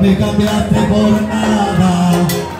Me cambiaste por nada.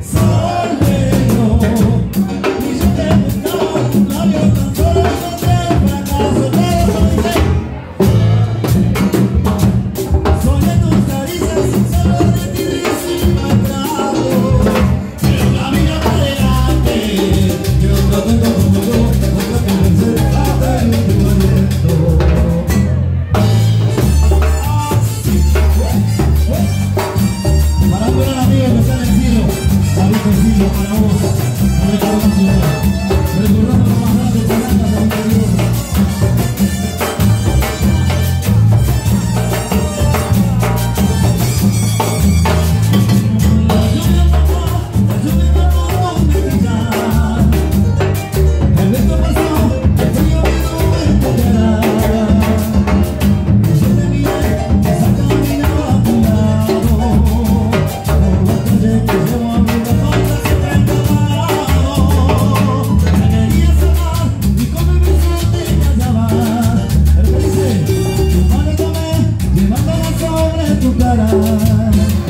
Só time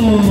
Mm.